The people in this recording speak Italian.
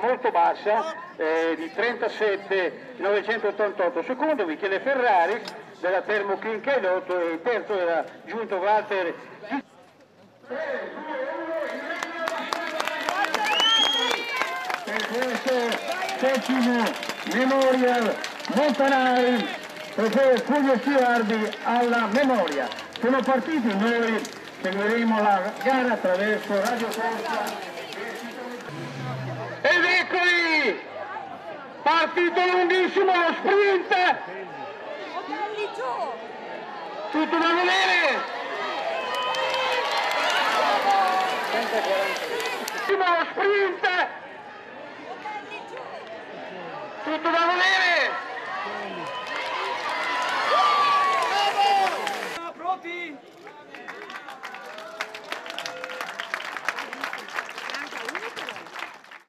molto bassa eh, di 37,988. Secondo Michele Ferrari della Termo Chinchelotto e terzo era giunto Walter per questo decimo Memorial Montanari per Fulvio Stivardi alla memoria. Sono partiti, noi seguiremo la gara attraverso Radio Costa. Partito lunghissimo lo sprint! Tutto da vedere! Ultimo sprint! Tutto da vedere!